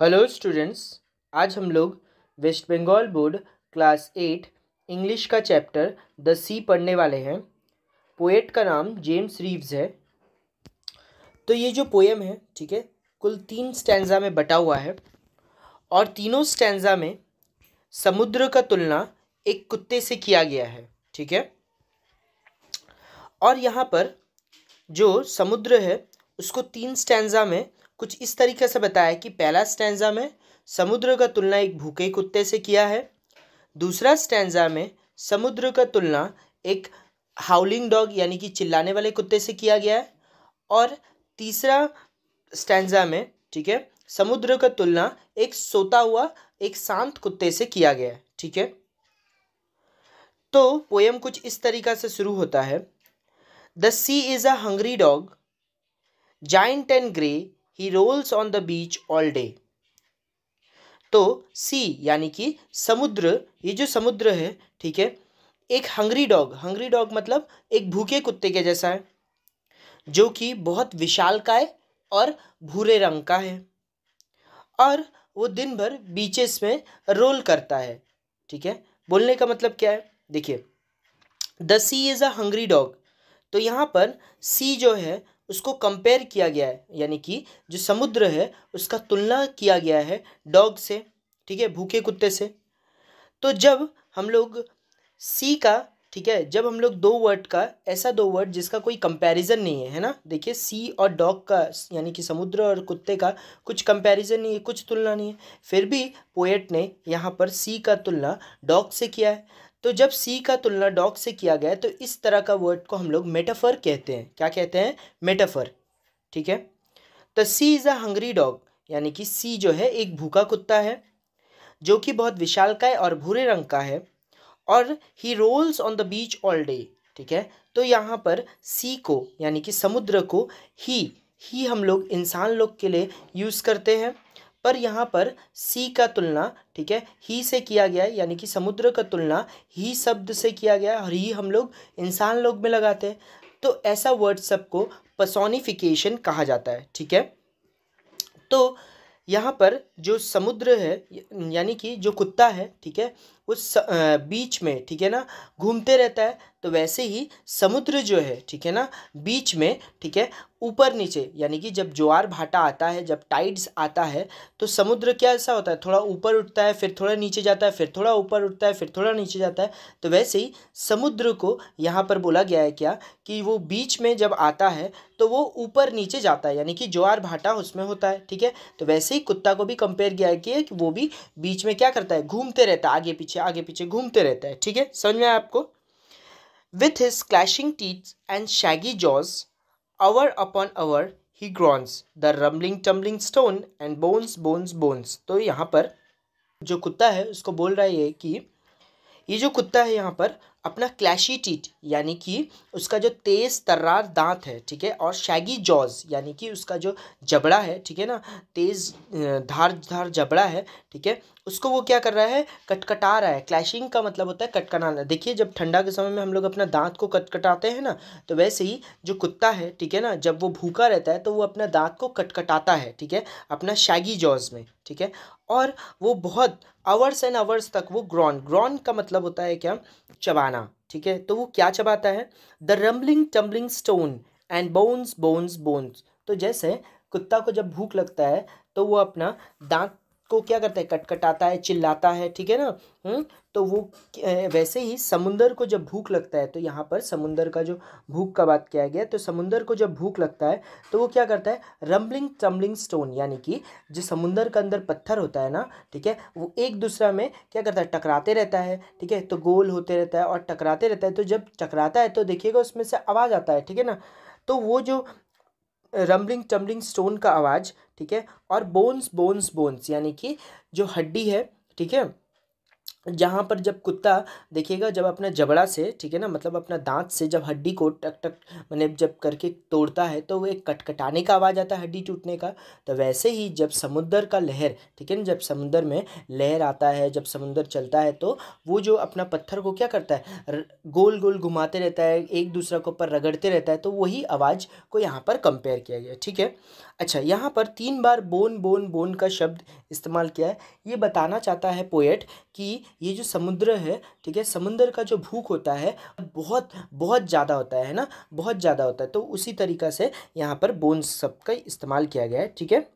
Hello students, आज हम लोग West Bengal board class eight English का चैप्टर द सी पढ़ने वाले हैं। पोएट का नाम जेम्स रीव्स है। तो ये जो पोएम है, ठीक है, कुल तीन स्टैंजा में बटा हुआ है और तीनों स्टैंजा में समुद्र का तुलना एक कुत्ते से किया गया है, ठीक है? और यहाँ पर जो समुद्र है, उसको तीन स्टैंजा में कुछ इस तरीके से बताया कि पहला स्टैंजा में समुद्र का तुलना एक भूखे कुत्ते से किया है। दूसरा स्टैंजा में समुद्र का तुलना एक हाउलिंग डॉग यानी कि चिल्लाने वाले कुत्ते से किया गया है। और तीसरा स्टैंजा में, ठीक है, समुद्र का तुलना एक सोता हुआ, एक शांत कुत्ते से किया गया है, ठीक है। तो पोएम कुछ इस तरीका से शुरू होता है। The sea is a hungry dog, giant and grey he rolls on the beach all day तो सी यानी कि समुद्र, ये जो समुद्र है, ठीक है, एक हंगरी डॉग हंगरी डॉग मतलब एक भूखे कुत्ते के जैसा है, जो कि बहुत विशाल का है और भूरे रंग का है, और वो दिन भर बीचेस में रोल करता है, ठीक है, बोलने का मतलब क्या है, देखिए the sea is a hungry dog तो यहाँ पर सी जो है उसको कंपेयर किया गया है, यानी कि जो समुद्र है, उसका तुलना किया गया है डॉग से, ठीक है, भूखे कुत्ते से। तो जब हम लोग सी का, ठीक है, जब हम लोग दो वर्ड का, ऐसा दो वर्ड जिसका कोई कंपैरिजन नहीं है है ना? देखिए सी और डॉग का, यानी कि समुद्र और कुत्ते का कुछ कंपैरिजन नहीं है, कुछ तुलना नहीं है। फिर भी पोएट ने यहाँ पर सी का तुलना डॉग से किया है। तो जब सी का तुलना डॉग से किया गया तो इस तरह का वर्ड को हम लोग मेटाफर कहते हैं। क्या कहते हैं? मेटाफर ठीक है? The sea is a hungry dog यानी कि सी जो है, एक भूखा कुत्ता है, जो कि बहुत विशालकाय और भूरे रंग का है, और he rolls on the beach all day ठीक है? तो यहाँ पर सी को, यानी कि समुद्र को ही ही हम लोग, इंसान लोग के लिए यूज़ करते हैं। पर यहाँ पर सी का तुलना, ठीक है ही से किया गया है, यानी कि समुद्र का तुलना ही शब्द से किया गया है और ही हम लोग इंसान लोग में लगाते हैं। तो ऐसा वर्ड सबको पसोनिफिकेशन कहा जाता है, ठीक है? तो यहाँ पर जो समुद्र है, यानी कि जो कुत्ता है, ठीक है उस बीच में, ठीक है ना, घूमते रहता है तो वैसे ही समुद्र जो है, ठीक है ना, बीच में, ठीक है, ऊपर नीचे, यानी कि जब ज्वार भाटा आता है, जब टाइड्स आता है तो समुद्र क्या ऐसा होता है? थोड़ा ऊपर उठता है, फिर थोड़ा नीचे जाता है, फिर थोड़ा ऊपर उठता है, फिर थोड़ा नीचे जाता है तो वैसे ही समुद्र को यहाँ पर बोला गया है क्या कि वो बीच में जब आता है तो वो ऊपर नीचे जाता है, यानी कि ज्वार भाटा उसमें होता है, ठीक है? तो वैसे ही कुत्ता को भी कंपेयर किया है कि वो भी बीच में क्या करता है? घूमते रहता है, आगे पीछे आगे पीछे घूमते रहता है, ठीक है? समझ में आपको? With his clashing teeth and shaggy jaws hour upon hour he gnaws the rumbling tumbling stone and bones bones bones तो यहाँ पर जो कुत्ता है, उसको बोल रहा है कि, ये जो कुत्ता है यहाँ पर, अपना क्लैशी टीट यानी कि उसका जो तेज़ तर्रार दांत है, ठीक है? और शैगी जॉज यानी कि उसका जो जबड़ा है, ठीक है ना? तेज़ धार धार जबड़ा है, ठीक है? उसको वो क्या कर रहा है? कटकटा रहा है। क्लैशिंग का मतलब होता है कटकटाना। देखिए, जब ठंडा के समय में हम लोग अपना दांत को कटकटाते हैं ना तो वैसे ही जो कुत्ता है, ठीक है ना, जब वो भूखा रहता है तो वो अपना दांत को कटकटाता है, ठीक है? अपना शैगी जॉज में, ठीक है? और वो बहुत आवर्स एंड आवर्स तक वो ग्रॉन ग्रॉन का मतलब होता है क्या? चबाना, ठीक है? तो वो क्या चबाता है? The rumbling tumbling stone and bones bones bones तो जैसे कुत्ता को जब भूख लगता है तो वो अपना दांत को क्या करता है? कटकटाता है, चिल्लाता है, ठीक है ना? हम्म तो वो वैसे ही समुंदर को जब भूख लगता है तो यहाँ पर समुंदर का जो भूख का बात किया गया तो समुंदर को जब भूख लगता है तो वो क्या करता है? रम्बलिंग, टम्बलिंग स्टोन, यानी कि जो समुंदर के अंदर पत्थर होता है ना, ठीक है? वो एक दूसरा में क्या करता है? टकराते रहता है, ठीक है? तो गोल होते रहता है और टकराते रहता है तो जब टकराता है तो देखिएगा उसमें से आवाज़ आता है, ठीक है ना? तो वो जो रम्बलिंग, टम्बलिंग स्टोन का आवाज़ ठीक है? और बोन्स बोन्स बोन्स यानी कि जो हड्डी है ठीक है? जहाँ पर जब कुत्ता देखिएगा, जब अपना जबड़ा से, ठीक है ना मतलब अपना दांत से जब हड्डी को टक टक मतलब जब करके तोड़ता है तो वो एक कटकटाने का आवाज़ आता है हड्डी टूटने का। तो वैसे ही जब समुद्र का लहर, ठीक है ना, जब समुद्र में लहर आता है, जब समुद्र चलता है तो वो जो अपना पत्थर को क्या करता है गोल गोल घुमाते रहता है, एक दूसरे के ऊपर रगड़ते रहता है तो वही आवाज़ को यहाँ पर कंपेयर किया गया, ठीक है? अच्छा यहाँ पर तीन बार बोन बोन बोन का शब्द इस्तेमाल किया है। ये बताना चाहता है पोएट कि ये जो समुद्र है, ठीक है, समुद्र का जो भूख होता है, बहुत बहुत ज़्यादा होता है ना? बहुत ज़्यादा होता है। तो उसी तरीक़ा से यहाँ पर बोन्स सब का इस्तेमाल किया गया है, ठीक है?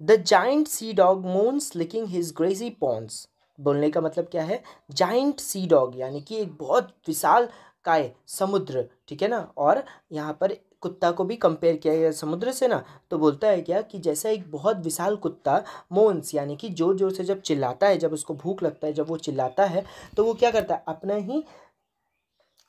The giant sea dog moans licking his greasy paws बोलने का मतलब क्या है? जाइंट सी डॉग यानी कि एक बहुत विशाल काय समुद्र, ठीक है ना? और यहाँ पर कुत्ता को भी कंपेयर किया गया समुद्र से ना तो बोलता है क्या कि जैसा एक बहुत विशाल कुत्ता मोन्स, यानी कि ज़ोर ज़ोर से जब चिल्लाता है, जब उसको भूख लगता है, जब वो चिल्लाता है तो वो क्या करता है? अपना ही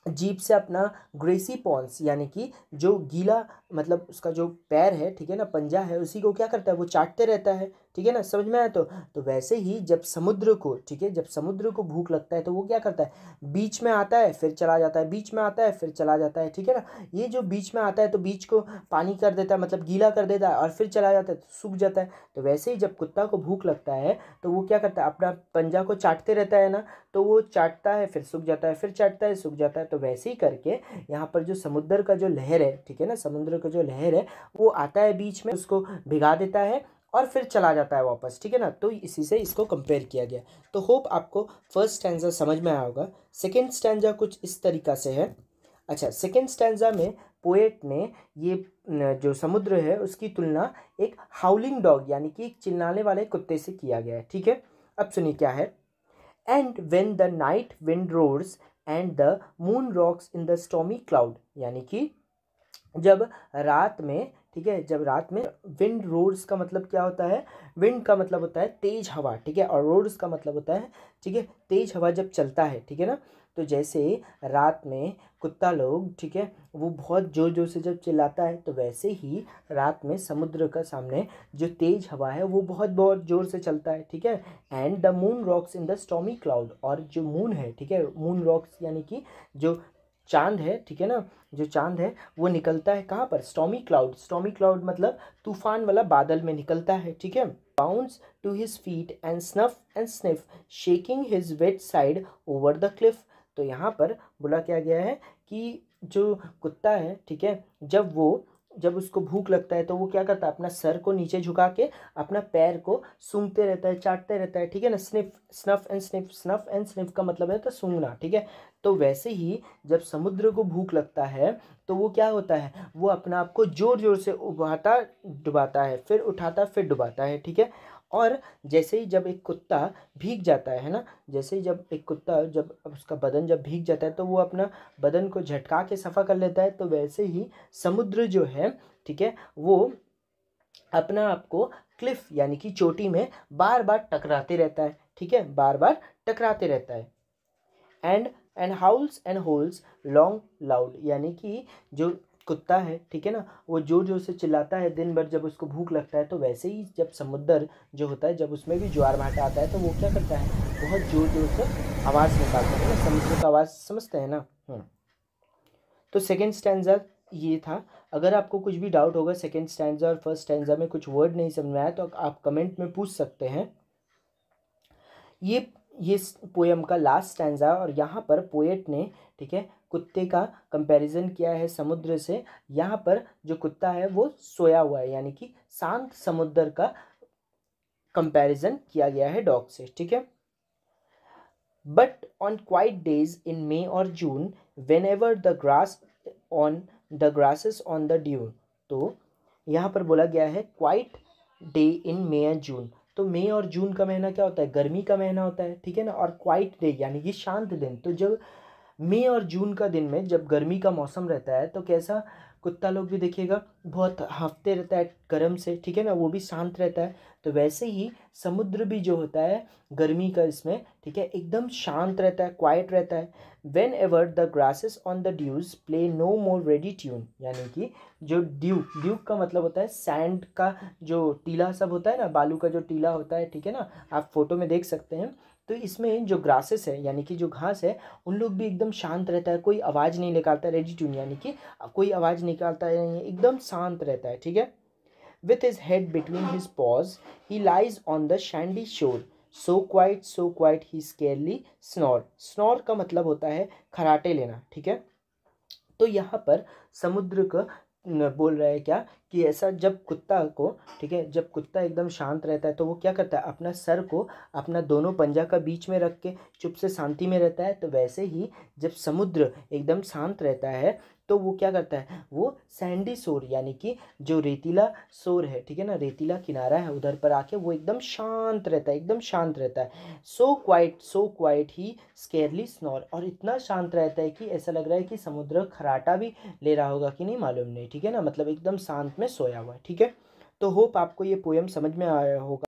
जीप से अपना ग्रेसी पॉन्स, यानी कि जो गीला मतलब उसका जो पैर है, ठीक है ना, पंजा है, उसी को क्या करता है? वो चाटते रहता है। ठीक है ना, समझ में आया? तो तो वैसे ही जब समुद्र को, ठीक है, जब समुद्र को भूख लगता है तो वो क्या करता है? बीच में आता है, फिर चला जाता है, बीच में आता है, फिर चला जाता है, ठीक है ना? ये जो बीच में आता है तो बीच को पानी कर देता है मतलब गीला कर देता है और फिर चला जाता है तो सूख जाता है। तो वैसे ही जब कुत्ता को भूख लगता है तो वो क्या करता है? अपना पंजा को चाटते रहता है ना तो वो चाटता है, फिर सूख जाता है, फिर चाटता है, सूख जाता है। तो वैसे ही करके यहाँ पर जो समुद्र का जो लहर है, ठीक है ना, समुद्र का जो लहर है, वो आता है बीच में, उसको भिगा देता है और फिर चला जाता है वापस, ठीक है ना? तो इसी से इसको कंपेयर किया गया। तो होप आपको फ़र्स्ट स्टैंडा समझ में आया होगा। सेकेंड स्टैंडा कुछ इस तरीका से है। अच्छा सेकेंड स्टैंडा में पोएट ने ये जो समुद्र है, उसकी तुलना एक हाउलिंग डॉग यानी कि एक चिल्लाने वाले कुत्ते से किया गया है, ठीक है? अब सुनिए क्या है। And when the night wind roars and the moon rocks in the stormy cloud यानी कि जब रात में ठीक है, जब रात में विंड रोड्स का मतलब क्या होता है? विंड का मतलब होता है तेज हवा, ठीक है? और रोड्स का मतलब होता है, ठीक है, तेज हवा जब चलता है, ठीक है ना? तो जैसे रात में कुत्ता लोग, ठीक है, वो बहुत ज़ोर ज़ोर से जब चिल्लाता है तो वैसे ही रात में समुद्र का सामने जो तेज़ हवा है, वो बहुत बहुत ज़ोर से चलता है, ठीक है? And the moon rocks in the stormy cloud और जो मून है, ठीक है मून रॉक्स यानी कि जो चाँद है, ठीक है ना? जो चाँद है, वो निकलता है कहाँ पर? स्टॉमी क्लाउड स्टॉमी क्लाउड मतलब तूफ़ान वाला बादल में निकलता है, ठीक है? Bounce to his feet and snuff and sniff shaking his wet side over the cliff तो यहाँ पर बोला क्या गया है कि जो कुत्ता है, ठीक है, जब वो जब उसको भूख लगता है तो वो क्या करता है? अपना सर को नीचे झुका के अपना पैर को सूंघते रहता है, चाटते रहता है, ठीक है ना? Sniff, snuff and sniff, snuff and sniff का मतलब है तो सूंघना, ठीक है? तो वैसे ही जब समुद्र को भूख लगता है तो वो क्या होता है? वो अपना आप को ज़ोर ज़ोर से उबाता, डुबाता है, फिर उठाता, फिर डुबाता है, ठीक है? और जैसे ही जब एक कुत्ता भीग जाता है ना? जैसे ही जब एक कुत्ता जब उसका बदन जब भीग जाता है तो वो अपना बदन को झटका के सफ़ा कर लेता है तो वैसे ही समुद्र जो है, ठीक है, वो अपना आप को क्लिफ यानी कि चोटी में बार बार टकराते रहता है, ठीक है? बार बार टकराते रहता है। And and howls and holes long loud यानी कि जो कुत्ता है, ठीक है ना? वो ज़ोर ज़ोर से चिल्लाता है दिन भर जब उसको भूख लगता है तो वैसे ही जब समुद्र जो होता है, जब उसमें भी ज्वार भाटा आता है तो वो क्या करता है? बहुत ज़ोर ज़ोर से आवाज़ निकालता है ना समुद्र का आवाज़ समझते हैं ना? हम्म। तो सेकेंड स्टैंडर ये था। अगर आपको कुछ भी डाउट होगा सेकेंड स्टैंडर और फ़र्स्ट स्टैंडर में कुछ वर्ड नहीं समझ में आया तो आप कमेंट में पूछ सकते हैं। ये ये पोएम का लास्ट स्टैंडा और यहाँ पर पोएट ने, ठीक है कुत्ते का कंपैरिजन किया है समुद्र से, यहाँ पर जो कुत्ता है वो सोया हुआ है, यानी कि शांत समुद्र का कंपैरिजन किया गया है डॉग से, ठीक है? But on quiet days in May और June whenever the grass on the grasses on the dune तो यहाँ पर बोला गया है quiet day in May and June तो मई और जून का महीना क्या होता है? गर्मी का महीना होता है, ठीक है ना? और क्वाइट डे यानी कि शांत दिन तो जब मई और जून का दिन में जब गर्मी का मौसम रहता है तो कैसा कुत्ता लोग भी देखिएगा बहुत हफ़्ते रहता है गर्म से, ठीक है ना, वो भी शांत रहता है। तो वैसे ही समुद्र भी जो होता है, गर्मी का इसमें, ठीक है, एकदम शांत रहता है क्वाइट रहता है। Whenever the grasses on the dews play no more ready tune यानी कि जो ड्यू ड्यू का मतलब होता है सैंड का जो टीला सब होता है ना, बालू का जो टीला होता है, ठीक है ना, आप फ़ोटो में देख सकते हैं। तो इसमें जो ग्रासेस है, यानी कि जो घास है, उन लोग भी एकदम शांत रहता है, कोई आवाज़ नहीं निकालता रेडी ट्यून यानी कि कोई आवाज़ निकालता है, एकदम शांत रहता है, ठीक है? With his head between his paws he lies on the sandy shore so quiet so quiet he scarcely snore snore का मतलब होता है खराटे लेना, ठीक है? तो यहाँ पर समुद्र का बोल रहा है क्या? कि ऐसा जब कुत्ता को, ठीक है? जब कुत्ता एकदम शांत रहता है तो वो क्या करता है? अपना सर को, अपना दोनों पंजा का बीच में रख के चुप से शांति में रहता है। तो वैसे ही जब समुद्र एकदम शांत रहता है तो वो क्या करता है? वो सैंडी शोर यानी कि जो रेतीला शोर है, ठीक है ना? रेतीला किनारा है उधर पर आके वो एकदम शांत रहता है, एकदम शांत रहता है। सो क्वाइट सो क्वाइट ही स्केरली स्नॉर और इतना शांत रहता है कि ऐसा लग रहा है कि समुद्र खराटा भी ले रहा होगा कि नहीं, मालूम नहीं, ठीक है ना? मतलब एकदम शांत में सोया हुआ ठीक है? तो होप आपको ये पोएम समझ में आया होगा।